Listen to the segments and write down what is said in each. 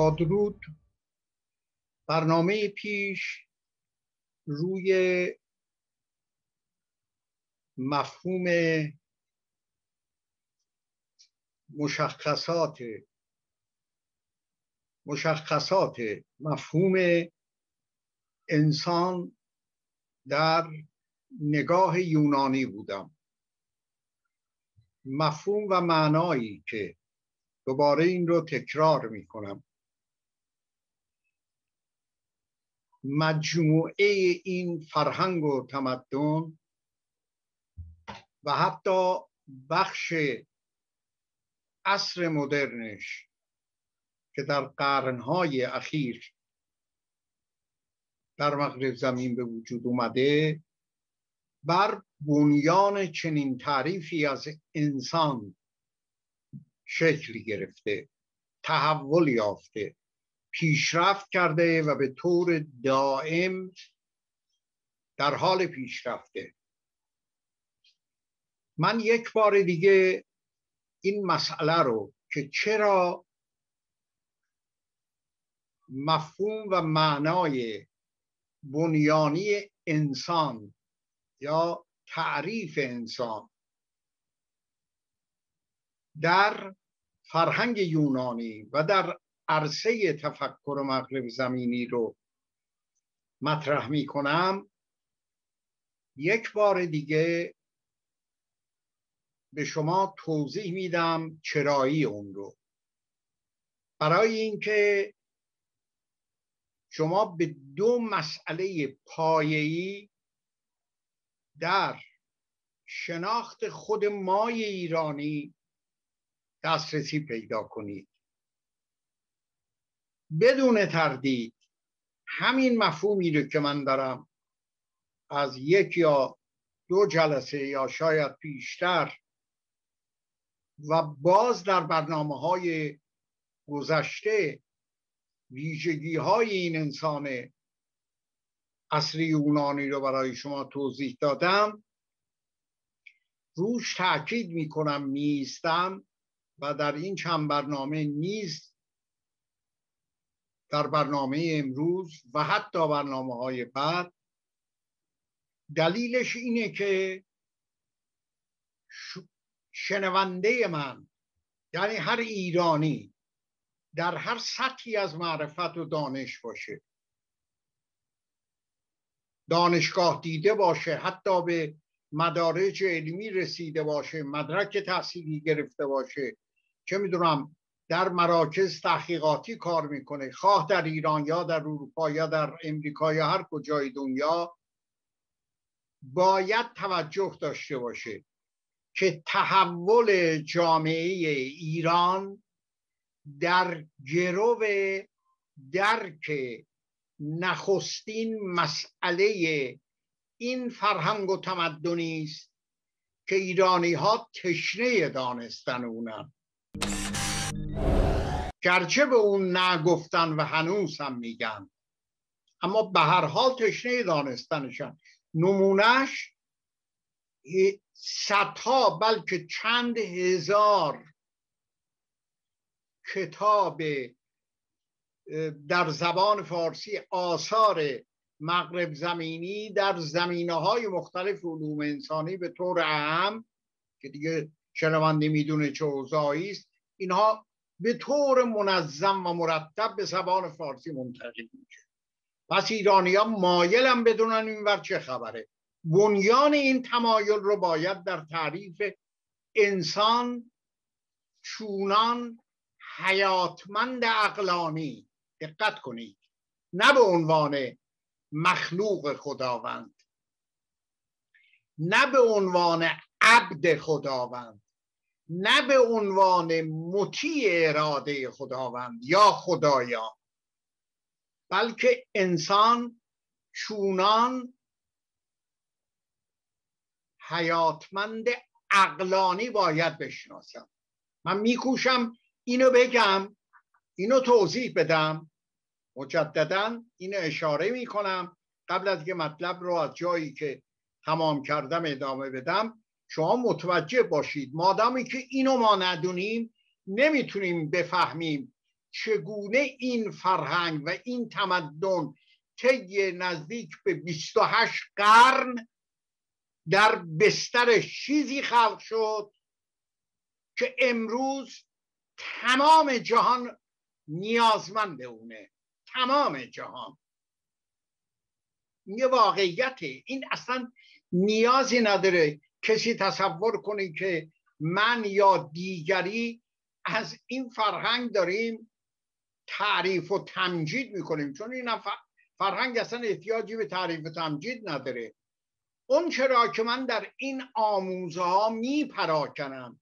با درود برنامه پیش روی مفهوم مشخصات مشخصات مفهوم انسان در نگاه یونانی بودم. مفهوم و معنایی که دوباره این رو تکرار می کنم مجموعه این فرهنگ و تمدن و حتی بخش عصر مدرنش که در قرنهای اخیر در مغرب زمین به وجود اومده بر بنیان چنین تعریفی از انسان شکل گرفته تحول یافته. پیشرفت کرده و به طور دائم در حال پیشرفته. من یک بار دیگه این مسئله رو که چرا مفهوم و معنای بنیانی انسان یا تعریف انسان در فرهنگ یونانی و در عرصه تفکر مغرب زمینی رو مطرح می کنم یک بار دیگه به شما توضیح میدم چرایی اون رو. برای اینکه شما به دو مسئله پایه‌ای در شناخت خود مای ایرانی دسترسی پیدا کنید. بدون تردید همین مفهومی رو که من دارم از یک یا دو جلسه یا شاید بیشتر و باز در برنامه های گذشته ویژگی های این انسان اصری یونانی رو برای شما توضیح دادم روش تاکید می‌کنم میستم و در این چند برنامه نیز در برنامه امروز و حتی برنامه های بعد دلیلش اینه که شنونده من یعنی هر ایرانی در هر سطحی از معرفت و دانش باشه دانشگاه دیده باشه حتی به مدارج علمی رسیده باشه مدرک تحصیلی گرفته باشه چه می‌دونم در مراکز تحقیقاتی کار می‌کنه. خواه در ایران یا در اروپا یا در امریکا یا هر کجای دنیا باید توجه داشته باشه که تحول جامعه ایران در گرو درک نخستین مسئله این فرهنگ و تمدنی است که ایرانی ها تشنه دانستن اونن. گرچه به اون نگفتن و هنوز هم میگن. اما به هر حال تشنه دانستنشن نمونهش صدها بلکه چند هزار کتاب در زبان فارسی آثار مغرب زمینی در زمینه های مختلف علوم انسانی به طور اهم که دیگه شنونده می‌دونه چه اوضاعی است اینها به طور منظم و مرتب به زبان فارسی منتقل میشه. پس ایرانی ها مایلم بدونن این چه خبره. بنیان این تمایل رو باید در تعریف انسان چونان حیاتمند اقلانی دقت کنید. نه به عنوان مخلوق خداوند. نه به عنوان عبد خداوند. نه به عنوان مطیع اراده خداوند یا خدایا بلکه انسان چونان حیاتمند عقلانی باید بشناسم. من میکوشم اینو بگم اینو توضیح بدم. مجددا اینو اشاره می‌کنم. قبل از که مطلب رو از جایی که تمام کردم ادامه بدم شما متوجه باشید. مادامی که اینو ما ندونیم نمی‌تونیم بفهمیم چگونه این فرهنگ و این تمدن طی نزدیک به 28 قرن در بستر چیزی خلق شد که امروز تمام جهان نیازمند اونه. تمام جهان. یه واقعیته. این اصلا نیازی نداره کسی تصور کنه که من یا دیگری از این فرهنگ داریم تعریف و تمجید می‌کنیم. چون این فرهنگ اصلا احتیاجی به تعریف و تمجید نداره. اون چرا که من در این آموزه ها می پراکنم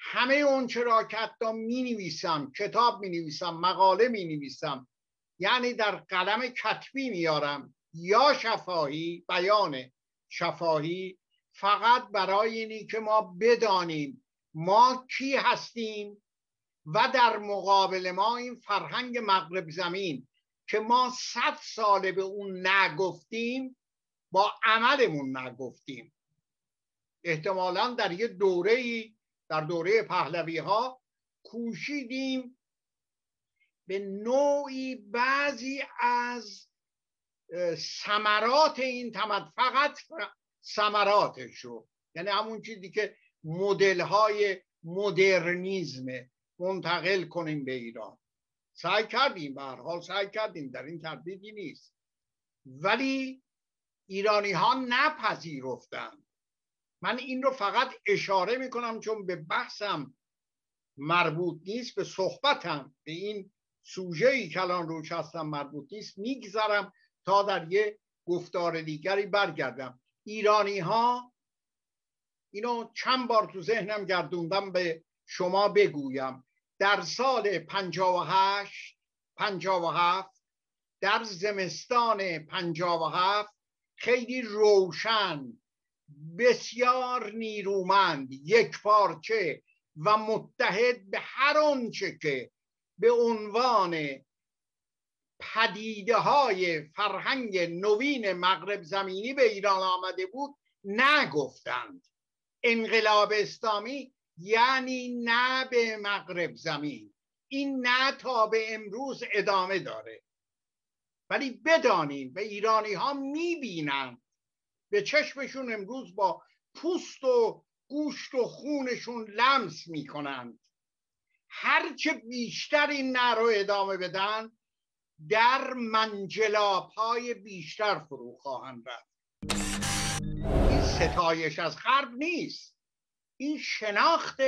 همه اون چرا که حتی می نویسم کتاب می نویسم مقاله می نویسم یعنی در قلم کتبی میارم. یا شفاهی بیان شفاهی فقط برای اینی که ما بدانیم ما کی هستیم و در مقابل ما این فرهنگ مغرب زمین که ما صد ساله به اون نگفتیم با عملمون نگفتیم. احتمالا در یه دوره در دوره پهلوی ها کوشیدیم به نوعی بعضی از ثمرات این تمد فقط ثمراتش رو یعنی همون چیزی که مدل های مدرنیزم منتقل کنیم به ایران. سعی کردیم به حال سعی کردیم در این تردیدی نیست. ولی ایرانی ها نپذیرفتند من این رو فقط اشاره می‌کنم چون به بحثم مربوط نیست به صحبتم به این سوژه ای که الان روش هستم مربوط نیست میگذرم تا در یه گفتار دیگری برگردم. ایرانی ها اینو چند بار تو ذهنم گردوندم به شما بگویم. در سال 58 57 در زمستان 57 خیلی روشن بسیار نیرومند یک پارچه و متحد به هر آنچه که به عنوان پدیده های فرهنگ نوین مغرب زمینی به ایران آمده بود نگفتند. انقلاب اسلامی یعنی نه به مغرب زمین این نه تا به امروز ادامه داره. ولی بدانیم به ایرانی ها می‌بینند به چشمشون امروز با پوست و گوشت و خونشون لمس می‌کنند. هرچه بیشتر این نه رو ادامه بدن در منجلاب های بیشتر فرو خواهند رفت. این ستایش از غرب نیست. این شناخت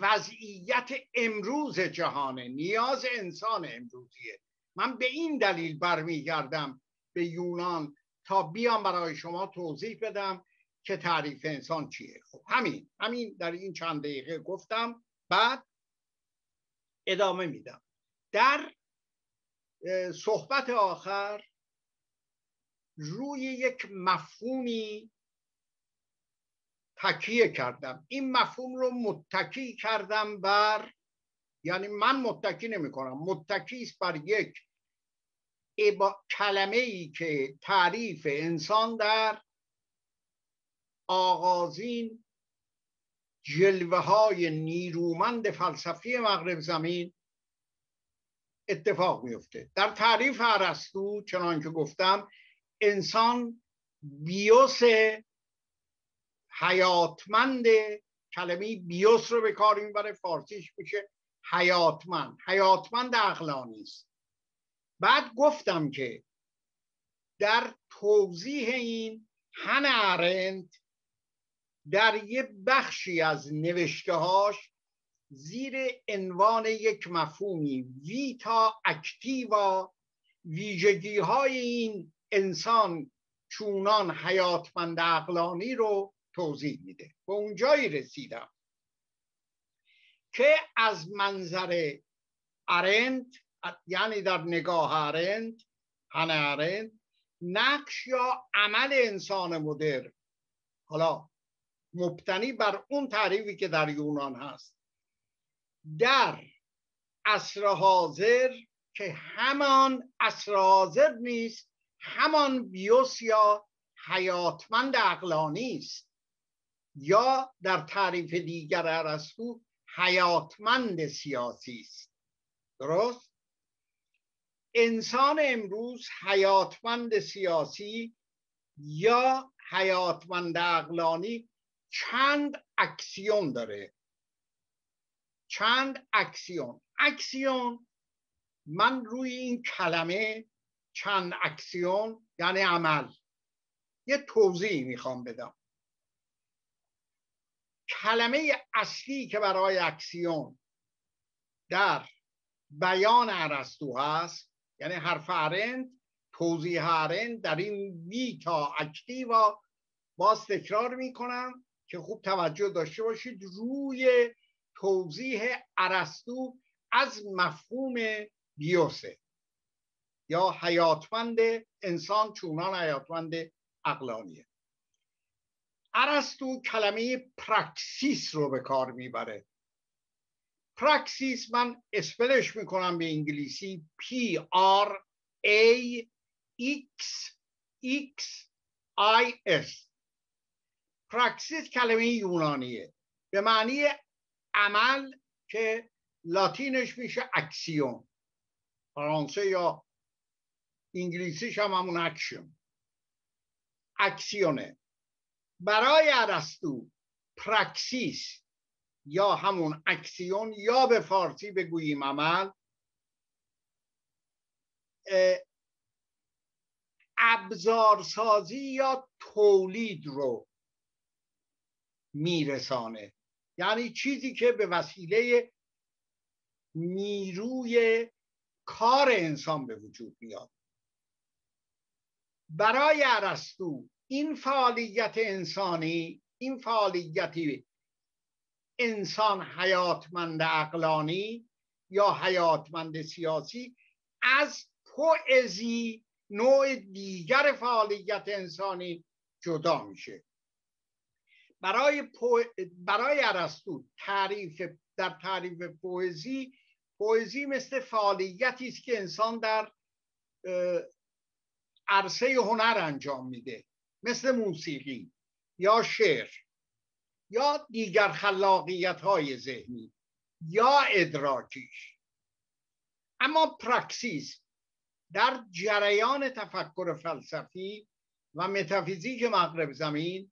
وضعیت امروز جهانه نیاز انسان امروزیه. من به این دلیل برمیگردم به یونان تا بیام برای شما توضیح بدم که تعریف انسان چیه. خب همین همین در این چند دقیقه گفتم. بعد ادامه میدم. در صحبت آخر روی یک مفهومی تکیه کردم. این مفهوم رو متکی کردم بر یعنی من متکی نمی کنم. متکی است بر یک کلمه ای که تعریف انسان در آغازین جلوه های نیرومند فلسفی مغرب زمین اتفاق میفته. در تعریف ارسطو چنان که گفتم انسان بیوس حیاتمند کلمه بیوس رو به کار می‌بره فارسیش میشه حیاتمند. حیاتمند عقلانی است بعد گفتم که در توضیح این هن ارنت در یه بخشی از نوشتههاش زیر عنوان یک مفهومی ویتا اکتیوا ویژگی های این انسان چونان حیاتمند عقلانی رو توضیح میده. به اونجایی رسیدم که از منظر ارنت یعنی در نگاه ارنت هن ارنت نقش یا عمل انسان مدر حالا مبتنی بر اون تعریفی که در یونان هست. در عصر حاضر که همان عصر حاضر نیست همان بیوس یا حیاتمند عقلانی است. یا در تعریف دیگر ارسطو حیاتمند سیاسی است. درست؟ انسان امروز حیاتمند سیاسی یا حیاتمند عقلانی چند اکسیون داره؟ چند action؟ action من روی این کلمه چند اکسیون یعنی عمل. یه توضیح می‌خوام بدم. کلمه اصلی که برای اکسیون در بیان ارسطو هست یعنی حرف ارند توضیح ارند در این وی تا و باز تکرار می‌کنم که خوب توجه داشته باشید. روی توضیح ارستو از مفهوم بیوسه یا حیاتمند انسان چونان حیاتمند اقلانیه ارسطو کلمه پراکسیس رو به کار می‌بره. praxis من spell ش می‌کنم به انگلیسی P R A X X I S. praxis کلمه یونانیه. به معنی عمل که لاتینش میشه اکسیون فرانسه یا انگلیسیش هم همون action action ه. برای ارسطو پراکسیس یا همون اکسیون یا به فارسی بگوییم عمل ابزارسازی یا تولید رو میرسانه. یعنی چیزی که به وسیله نیروی کار انسان به وجود میاد. برای ارسطو این فعالیت انسانی این فعالیتی انسان حیاتمند اقلانی یا حیاتمند سیاسی از پوئزی نوع دیگر فعالیت انسانی جدا میشه. برای پو... برای ارسطو تعریف در تعریف پوئزی پوئزی مثل فعالیتی است که انسان در عرصه هنر انجام میده مثل موسیقی یا شعر یا دیگر خلاقیت های ذهنی یا ادراکیش. اما پراکسیس در جریان تفکر فلسفی و متافیزیک مغرب زمین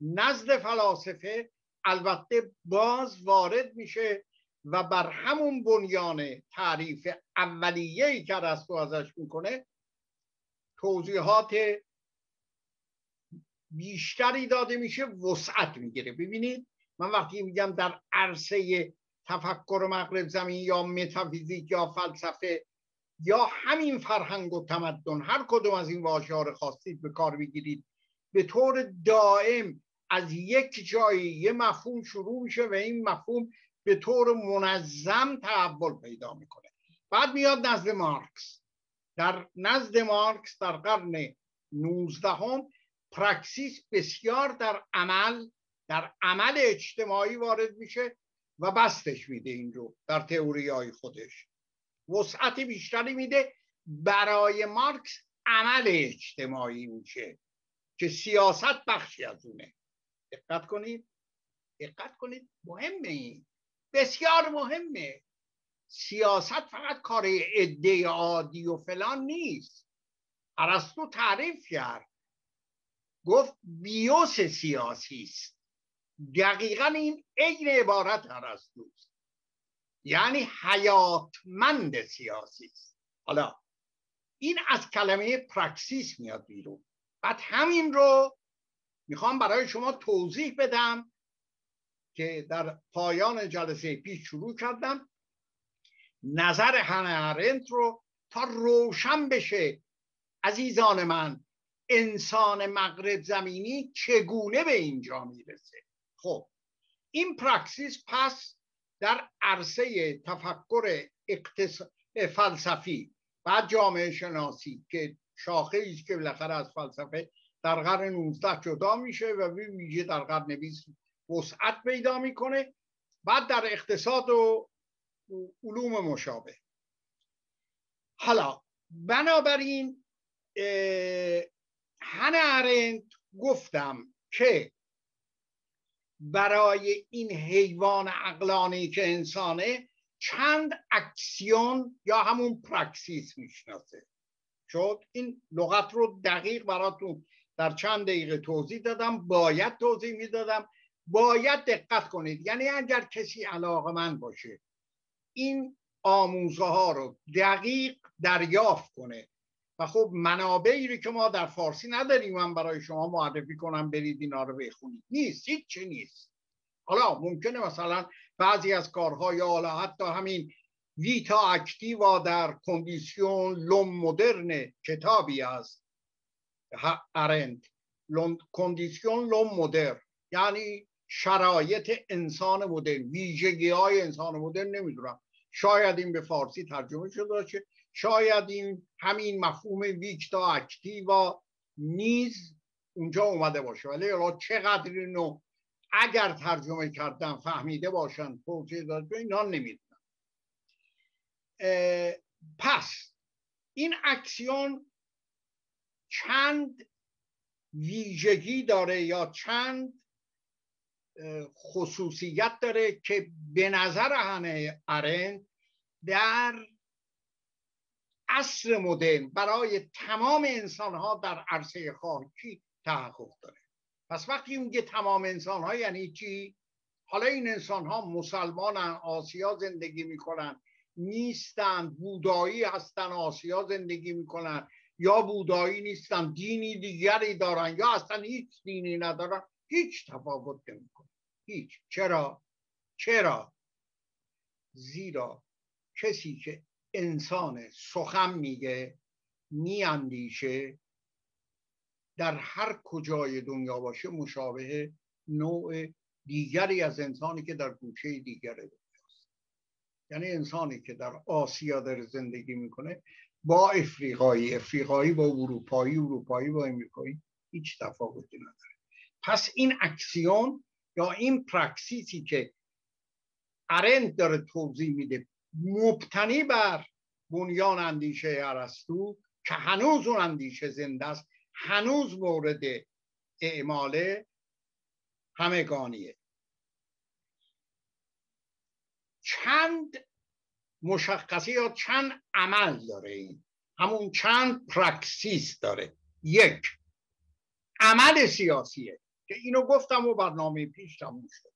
نزد فلاسفه البته باز وارد میشه و بر همون بنیان تعریف اولیه‌ای که رستو ازش می‌کنه توضیحات بیشتری داده میشه وسعت می‌گیره. ببینید من وقتی میگم در عرصه تفکر مغرب زمین یا متافیزیک یا فلسفه یا همین فرهنگ و تمدن هر کدوم از این واژه خواستید به کار بگیرید به طور دائم از یک جایی یه مفهوم شروع میشه و این مفهوم به طور منظم تحول پیدا می‌کنه. بعد میاد نزد مارکس. در نزد مارکس در قرن 19 هم پراکسیس بسیار در عمل در عمل اجتماعی وارد میشه و بستش میده این رو در تئوری های خودش. وسعت بیشتری میده برای مارکس عمل اجتماعی میشه که سیاست بخشی از اونه. دقت کنید. دقت کنید. مهمه این. بسیار مهمه. سیاست فقط کار عده عادی و فلان نیست. ارسطو تعریف کرد. گفت بیوس سیاسی است. دقیقا این عین عبارت ارسطوست یعنی حیاتمند سیاسی است. حالا این از کلمه پراکسیس میاد بیرون. بعد همین رو می‌خوام برای شما توضیح بدم که در پایان جلسه پیش شروع کردم. نظر هنه رو تا روشن بشه. عزیزان من انسان مغرب زمینی چگونه به اینجا می‌رسه؟ خب این پراکسیس پس در عرصه تفکر اقتص... فلسفی و جامعه شناسی که شاخه است که بالاخره از فلسفه در قرن 19 جدا میشه و ویژه در قرن 20 وسعت پیدا می‌کنه بعد در اقتصاد و علوم مشابه. حالا بنابراین هنه ارند گفتم که برای این حیوان عقلانی که انسانه چند اکسیون یا همون پرکسیس می‌شناسه. شد؟ این لغت رو دقیق براتون در چند دقیقه توضیح دادم باید توضیح می‌دادم. باید دقت کنید. یعنی اگر کسی علاقه من باشه این آموزه ها رو دقیق دریافت کنه. و خب منابعی رو که ما در فارسی نداریم من برای شما معرفی کنم برید اینا رو بخونید. نیست هیچ چی نیست. حالا ممکنه مثلا بعضی از کارها یا حالا حتی همین ویتا اکتیوا در کندیسیون لوم مدرن کتابی از ارند کندیسیون لوم مدر یعنی شرایط انسان مدرن ویژگی های انسان مدرن نمی‌دونم شاید این به فارسی ترجمه شده باشه شاید این همین مفهوم ویکتا اکتیوا نیز اونجا اومده باشه ولی چقدر اینو اگر ترجمه کردن فهمیده باشن توضیح داده اینا نمی‌دونم پس این اکسیون چند ویژگی داره یا چند خصوصیت داره که به نظر هنه ارن در عصر مدرن برای تمام انسان ها در عرصه خاکی تحقق داره؟ پس وقتی میگه تمام انسان ها یعنی چی؟ حالا این انسان ها مسلمانن آسیا زندگی می‌کنن نیستند بودایی هستن آسیا زندگی می‌کنن. یا بودایی نیستن دینی دیگری دارن یا اصلا هیچ دینی ندارن. هیچ تفاوت نمی‌کنه. هیچ. چرا؟ چرا؟ زیرا کسی که انسان سخن میگه میاندیشه در هر کجای دنیا باشه مشابه نوع دیگری از انسانی که در گوشه دیگر دنیاست. یعنی انسانی که در آسیا در زندگی می‌کنه با افریقایی افریقایی با اروپایی اروپایی با امریکایی هیچ تفاوتی نداره. پس این اکسیون یا این پرکسیسی که ارند داره توضیح میده مبتنی بر بنیان اندیشه ارسطو که هنوز اون اندیشه زنده است هنوز مورد اعمال همگانیه. چند مشخصی یا چند عمل داره این؟ همون چند پرکسیس داره. یک عمل سیاسیه. که اینو گفتم و برنامه پیش تموم شد.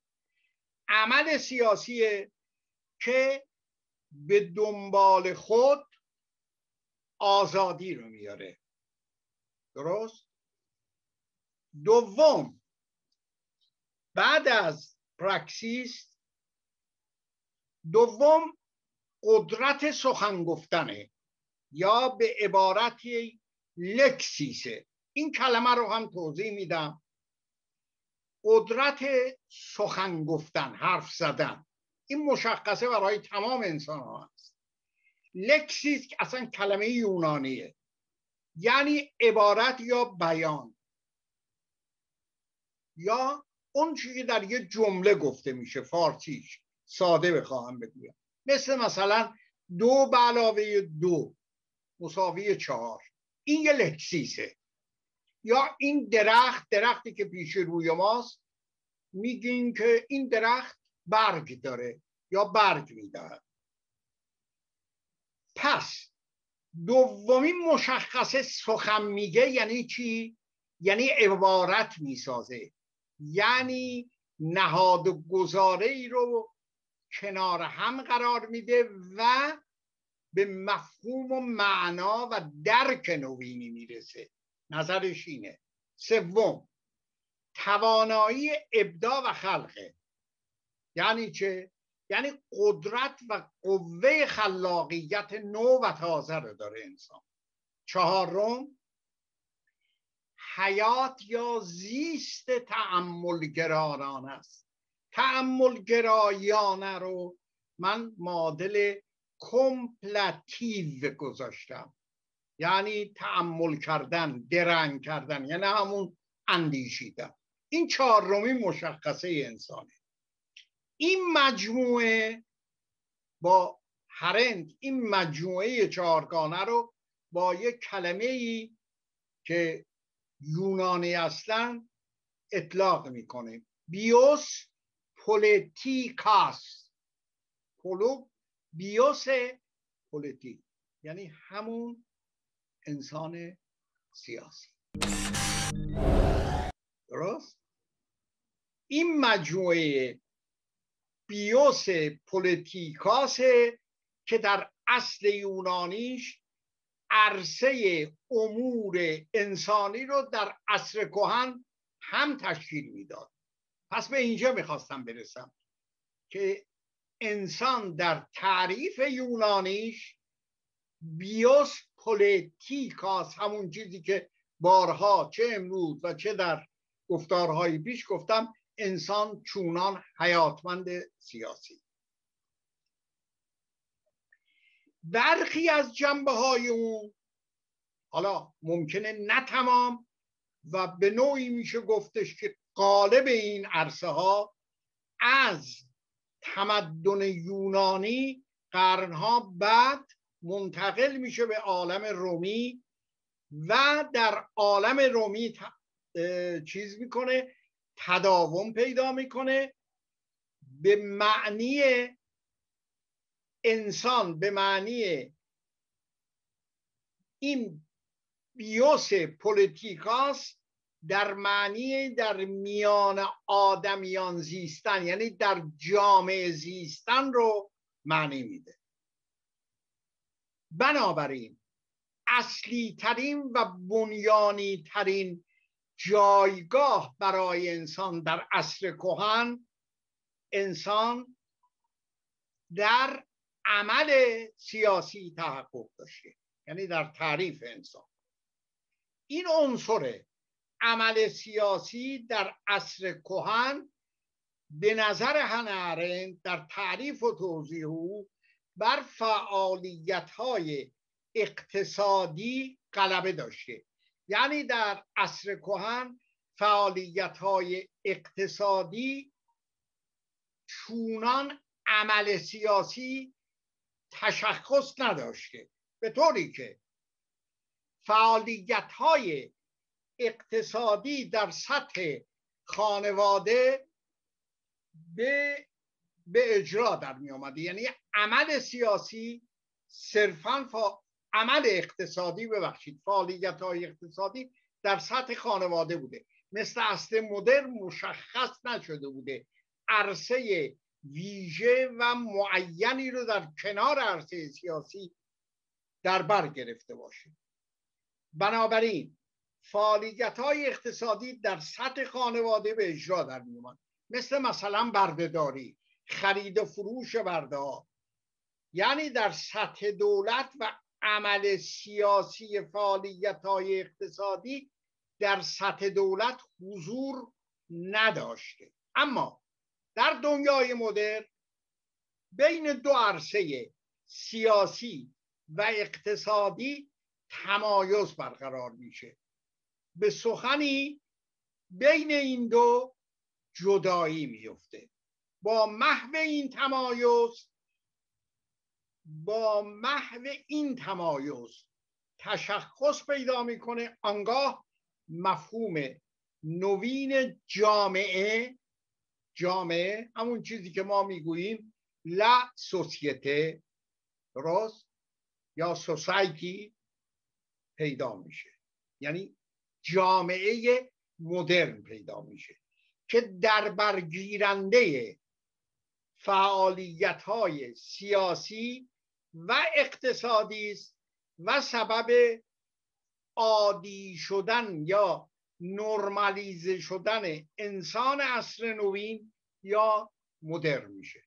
عمل سیاسیه که به دنبال خود آزادی رو میاره. درست؟ دوم بعد از پرکسیس دوم قدرت سخن گفتنه یا به عبارتی لکسیسه. این کلمه رو هم توضیح میدم. قدرت سخن گفتن حرف زدن. این مشخصه برای تمام انسان ها هست لکسیس اصلا کلمه یونانیه. یعنی عبارت یا بیان. یا اون چیزی که در یه جمله گفته میشه فارسیش. ساده بخواهم بگویم. مثل مثلا دو به علاوه دو مساوی چهار. این یه لکسیسه. یا این درخت درختی که پیش روی ماست میگیم که این درخت برگ داره یا برگ می‌دهد. پس دومین مشخصه سخن میگه یعنی چی؟ یعنی عبارت می‌سازه. یعنی نهاد گزاره ای رو کنار هم قرار میده و به مفهوم و معنا و درک نوینی می‌رسه. نظرش اینه. سوم توانایی ابداع و خلقه. یعنی چه؟ یعنی قدرت و قوه خلاقیت نو و تازه رو داره انسان. چهارم حیات یا زیست تعملگرارانه است. تعملگرایانه رو من معادل کمپلتیو گذاشتم. یعنی تعمل کردن درنگ کردن یعنی همون اندیشیدن این چهارمین مشخصه انسانه. این مجموعه با هرند این مجموعه چهارگانه رو با یک کلمه ای که یونانی اصلا اطلاق می‌کنه. bios politikos پولو bios politik یعنی همون انسان سیاسی. درست؟ این مجموعه bios politikos ه که در اصل یونانیش عرصه امور انسانی رو در عصر کهن هم تشکیل می‌داد. پس به اینجا می‌خواستم برسم که انسان در تعریف یونانیش بیوس پولیتیکاس همون چیزی که بارها چه امروز و چه در گفتارهای پیش گفتم انسان چونان حیاتمند سیاسی. برخی از جنبه های اون حالا ممکنه نه تمام و به نوعی میشه گفتش که قالب این عرصه ها از تمدن یونانی قرنها بعد منتقل میشه به عالم رومی و در عالم رومی چیز می‌کنه تداوم پیدا می‌کنه به معنی انسان به معنی این بیوس پولیتیکاس در معنی در میان آدمیان زیستن یعنی در جامعه زیستن رو معنی میده. بنابراین اصلی ترین و بنیانی ترین جایگاه برای انسان در عصر کهن انسان در عمل سیاسی تحقق داشته یعنی در تعریف انسان. این عنصر عمل سیاسی در عصر کهن به نظر هنرن در تعریف و توضیح او بر فعالیت های اقتصادی غلبه داشته. یعنی در عصر کهن فعالیت های اقتصادی چونان عمل سیاسی تشخص نداشته. به طوری که فعالیت های اقتصادی در سطح خانواده به به اجرا در می آمده یعنی عمل سیاسی صرفا فا... عمل اقتصادی ببخشید فعالیت های اقتصادی در سطح خانواده بوده. مثل اصل مدر مشخص نشده بوده. عرصه ویژه و معینی رو در کنار عرصه سیاسی در بر گرفته باشه. بنابراین فعالیت های اقتصادی در سطح خانواده به اجرا در میومد مثل مثلا بردهداری خرید و فروش برده ها یعنی در سطح دولت و عمل سیاسی فعالیت های اقتصادی در سطح دولت حضور نداشته. اما در دنیای مدرن بین دو عرصه سیاسی و اقتصادی تمایز برقرار میشه. به سخنی بین این دو جدایی میفته. با محو این تمایز با محو این تمایز تشخص پیدا می‌کنه آنگاه مفهوم نوین جامعه جامعه همون چیزی که ما می‌گوییم لا سوسیته درست یا سوسایتی؟ پیدا میشه. یعنی جامعه مدرن پیدا میشه که در برگیرنده فعالیت های سیاسی و اقتصادی است و سبب عادی شدن یا نرمالیزه شدن انسان عصر نوین یا مدرن میشه.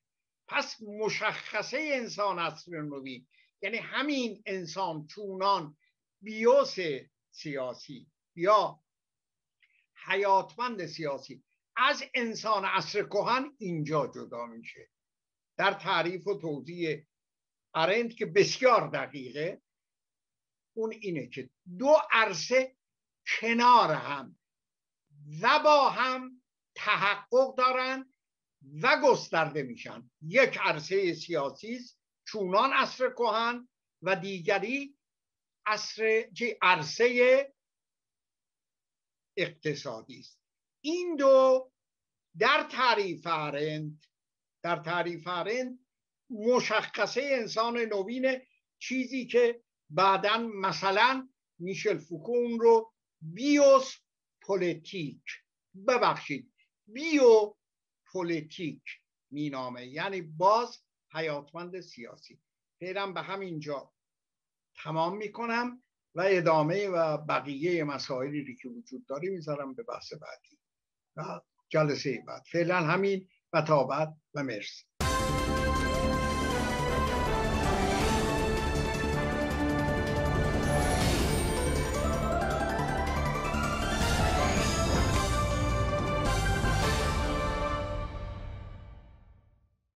پس مشخصه انسان عصر نوین یعنی همین انسان چونان بیوس سیاسی یا حیاتمند سیاسی. از انسان عصر کهن اینجا جدا میشه. در تعریف و توضیح ارند که بسیار دقیقه اون اینه که دو عرصه کنار هم و با هم تحقق دارن و گسترده میشن. یک عرصه سیاسی چونان عصر کهن و دیگری عصر عرصه اقتصادی است. این دو در تعریف ارند در تعریف ارند مشخصه انسان نوینه چیزی که بعدا مثلا میشل فوکون رو بیوس پولیتیک ببخشید بیو پولیتیک مینامه یعنی باز حیاتمند سیاسی. فعلا به همینجا تمام می‌کنم و ادامه و بقیه مسائلی که وجود داره می‌ذارم به بحث بعدی و جلسه بعد. فعلا همین و تا بعد و مرسی.